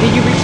Did you?